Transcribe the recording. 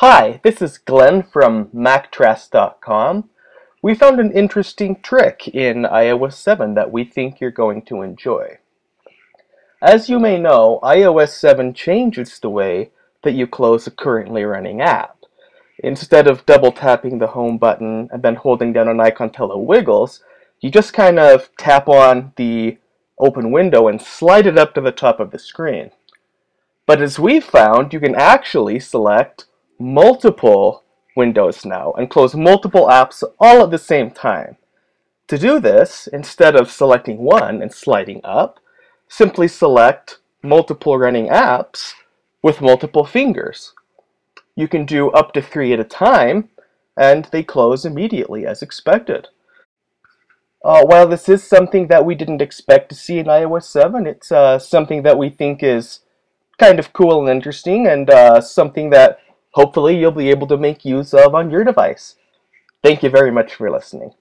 Hi, this is Glenn from MacTrast.com. We found an interesting trick in iOS 7 that we think you're going to enjoy. As you may know, iOS 7 changes the way that you close a currently running app. Instead of double tapping the home button and then holding down an icon till it wiggles, you just kind of tap on the open window and slide it up to the top of the screen. But as we found, you can actually select multiple windows now and close multiple apps all at the same time. To do this, instead of selecting one and sliding up, simply select multiple running apps with multiple fingers. You can do up to three at a time, and they close immediately as expected. Uh, while this is something that we didn't expect to see in iOS 7, it's uh, something that we think is kind of cool and interesting, and uh, something that hopefully you'll be able to make use of on your device. Thank you very much for listening.